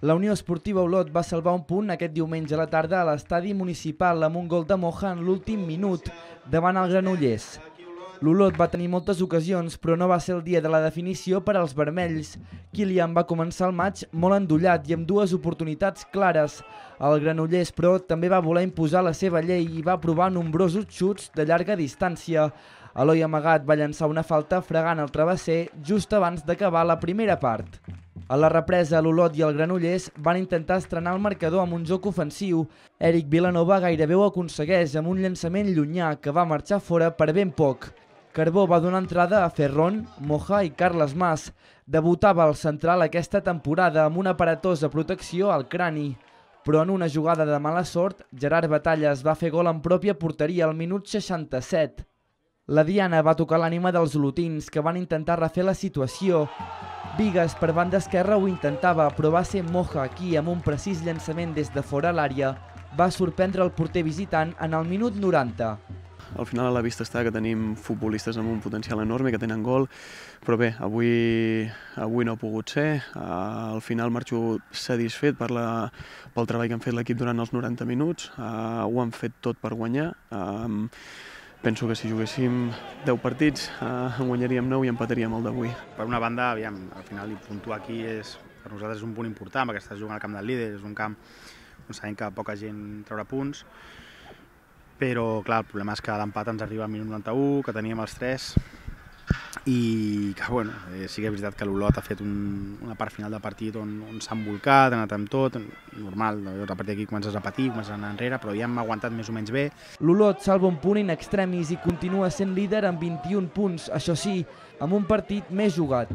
La Unió Esportiva Olot va salvar un punt aquest diumenge a la tarda a l'estadi municipal amb un gol de Moja en l'últim minut davant el Granollers. L'Olot va tenir moltes ocasions, però no va ser el dia de la definició per als vermells. Kilian va començar el maig molt endollat i amb dues oportunitats clares. El Granollers, però, també va voler imposar la seva llei i va provar nombrosos xuts de llarga distància. Eloi Amagat va llançar una falta fregant el travesser just abans d'acabar la primera part. A la represa, l'Olot i el Granollers van intentar estrenar el marcador amb un joc ofensiu. Eric Vilanova gairebé ho aconsegueix amb un llançament llunyà que va marxar fora per ben poc. Carbó va donar entrada a Ferron, Moja i Carles Mas. Debutava al central aquesta temporada amb una aparatosa protecció al crani. Però en una jugada de mala sort, Gerard Batalles va fer gol en pròpia porteria al minut 67. La Diana va tocar l'ànima dels olotins, que van intentar refer la situació. Vigues per banda esquerra ho intentava, però va ser Moja qui, amb un precís llançament des de fora l'àrea, va sorprendre el porter visitant en el minut 90. Al final a la vista està que tenim futbolistes amb un potencial enorme, que tenen gol, però bé, avui, avui no ha pogut ser. Al final marxo satisfet per la, pel treball que han fet l'equip durant els 90 minuts. Uh, ho han fet tot per guanyar. Uh, penso que si juguéssim 10 partits uh, en guanyaríem 9 i empataríem el d'avui. Per una banda, aviam, al final puntuar aquí és, per nosaltres és un punt important perquè estàs jugant al camp del líder, és un camp on sabem que poca gent traurà punts, però clar, el problema és que l'empat ens arriba al minut 91, que teníem els 3 i que bueno, eh, sí que és veritat que l'Olot ha fet un, una part final de partit on, on s'ha envolcat, ha anat amb tot, normal, a partir d'aquí comences a patir, comences a anar enrere, però ja hem aguantat més o menys bé. L'Olot salva un punt in extremis i continua sent líder amb 21 punts, això sí, amb un partit més jugat.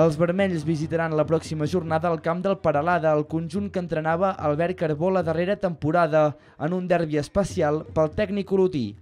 Els vermells visitaran la pròxima jornada al camp del Paralada, el conjunt que entrenava Albert Carbó la darrera temporada, en un derbi especial pel tècnic olotí.